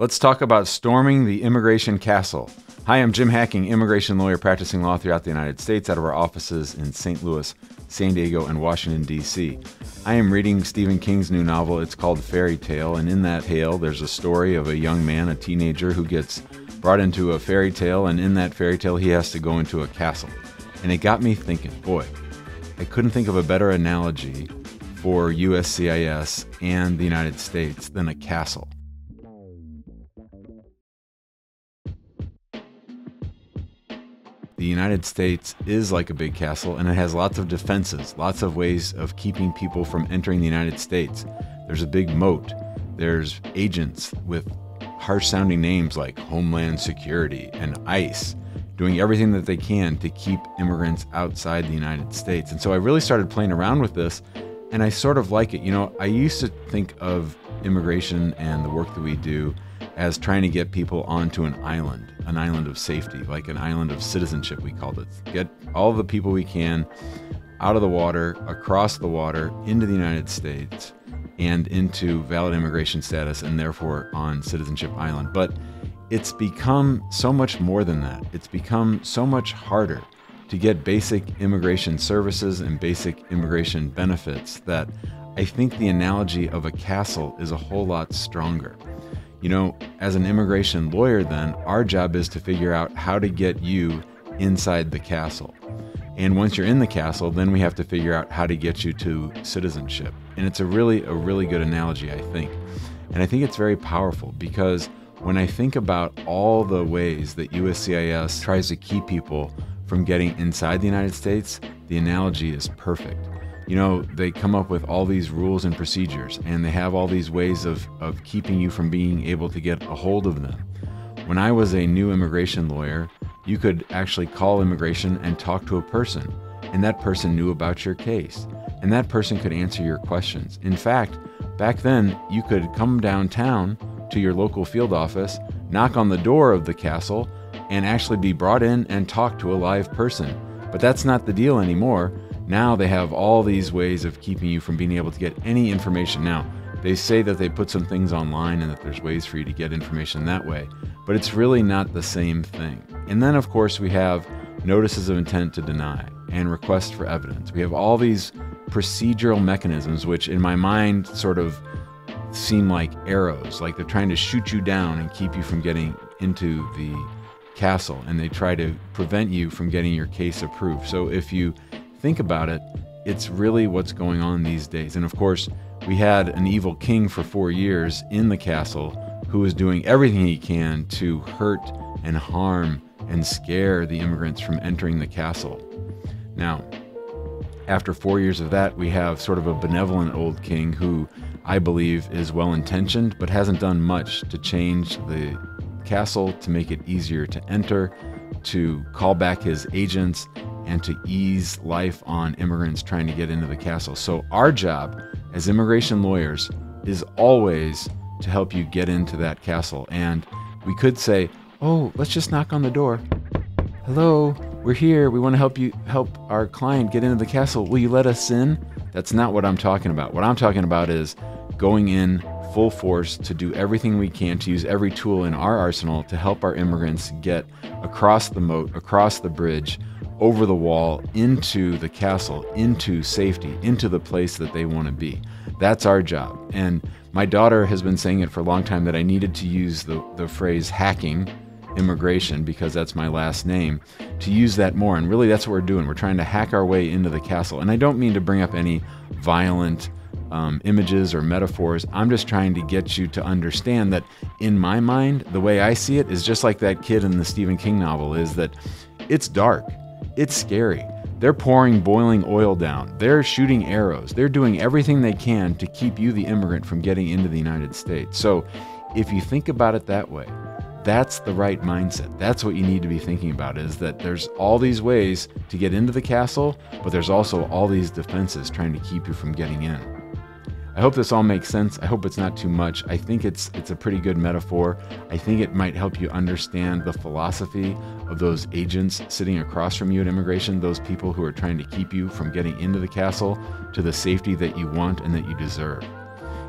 Let's talk about storming the immigration castle. Hi, I'm Jim Hacking, immigration lawyer practicing law throughout the United States out of our offices in St. Louis, San Diego, and Washington, D.C. I am reading Stephen King's new novel. It's called Fairy Tale, and in that tale, there's a story of a young man, a teenager, who gets brought into a fairy tale, and in that fairy tale, he has to go into a castle. And it got me thinking, boy, I couldn't think of a better analogy for USCIS and the United States than a castle. The United States is like a big castle and it has lots of defenses, lots of ways of keeping people from entering the United States. There's a big moat. There's agents with harsh sounding names like Homeland Security and ICE doing everything that they can to keep immigrants outside the United States. And so I really started playing around with this and I sort of like it. You know, I used to think of immigration and the work that we do as trying to get people onto an island, an island of safety, like an island of citizenship, we called it. Get all the people we can out of the water, across the water, into the United States, and into valid immigration status, and therefore on Citizenship Island. But it's become so much more than that. It's become so much harder to get basic immigration services and basic immigration benefits that I think the analogy of a castle is a whole lot stronger. You know, as an immigration lawyer, then, our job is to figure out how to get you inside the castle. And once you're in the castle, then we have to figure out how to get you to citizenship. And it's a really, a really good analogy, I think. And I think it's very powerful because when I think about all the ways that USCIS tries to keep people from getting inside the United States, the analogy is perfect you know, they come up with all these rules and procedures and they have all these ways of, of keeping you from being able to get a hold of them. When I was a new immigration lawyer, you could actually call immigration and talk to a person, and that person knew about your case, and that person could answer your questions. In fact, back then, you could come downtown to your local field office, knock on the door of the castle, and actually be brought in and talk to a live person. But that's not the deal anymore now they have all these ways of keeping you from being able to get any information. Now, they say that they put some things online and that there's ways for you to get information that way, but it's really not the same thing. And then, of course, we have notices of intent to deny and requests for evidence. We have all these procedural mechanisms, which in my mind sort of seem like arrows, like they're trying to shoot you down and keep you from getting into the castle, and they try to prevent you from getting your case approved. So if you think about it, it's really what's going on these days. And of course, we had an evil king for four years in the castle who was doing everything he can to hurt and harm and scare the immigrants from entering the castle. Now, after four years of that, we have sort of a benevolent old king who I believe is well intentioned but hasn't done much to change the castle to make it easier to enter, to call back his agents, and to ease life on immigrants trying to get into the castle. So, our job as immigration lawyers is always to help you get into that castle. And we could say, oh, let's just knock on the door. Hello, we're here. We want to help you help our client get into the castle. Will you let us in? That's not what I'm talking about. What I'm talking about is going in full force to do everything we can to use every tool in our arsenal to help our immigrants get across the moat, across the bridge, over the wall into the castle, into safety, into the place that they want to be. That's our job. And my daughter has been saying it for a long time that I needed to use the, the phrase hacking immigration because that's my last name to use that more. And really, that's what we're doing. We're trying to hack our way into the castle. And I don't mean to bring up any violent um, images or metaphors. I'm just trying to get you to understand that in my mind, the way I see it is just like that kid in the Stephen King novel is that it's dark it's scary. They're pouring boiling oil down. They're shooting arrows. They're doing everything they can to keep you, the immigrant, from getting into the United States. So, if you think about it that way, that's the right mindset. That's what you need to be thinking about is that there's all these ways to get into the castle, but there's also all these defenses trying to keep you from getting in. I hope this all makes sense. I hope it's not too much. I think it's it's a pretty good metaphor. I think it might help you understand the philosophy of those agents sitting across from you at immigration, those people who are trying to keep you from getting into the castle to the safety that you want and that you deserve.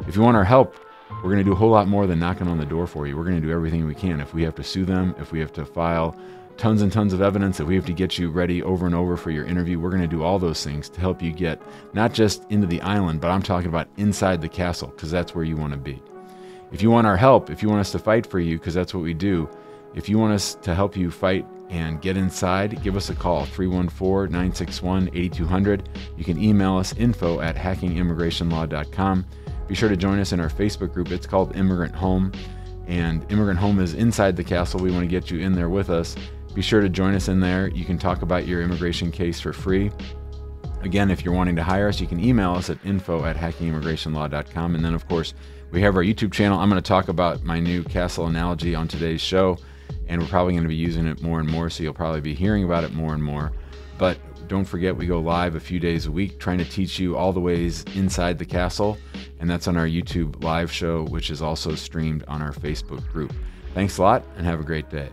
If you want our help, we're going to do a whole lot more than knocking on the door for you. We're going to do everything we can. If we have to sue them, if we have to file tons and tons of evidence, if we have to get you ready over and over for your interview, we're going to do all those things to help you get not just into the island, but I'm talking about inside the castle because that's where you want to be. If you want our help, if you want us to fight for you, because that's what we do, if you want us to help you fight and get inside, give us a call 314 961 8200. You can email us info at hackingimmigrationlaw.com. Be sure to join us in our Facebook group. It's called Immigrant Home, and Immigrant Home is inside the castle. We want to get you in there with us. Be sure to join us in there. You can talk about your immigration case for free. Again, if you're wanting to hire us, you can email us at info at hackingimmigrationlaw.com. And then, of course, we have our YouTube channel. I'm going to talk about my new castle analogy on today's show and we're probably going to be using it more and more, so you'll probably be hearing about it more and more. But don't forget, we go live a few days a week trying to teach you all the ways inside the castle, and that's on our YouTube live show, which is also streamed on our Facebook group. Thanks a lot, and have a great day.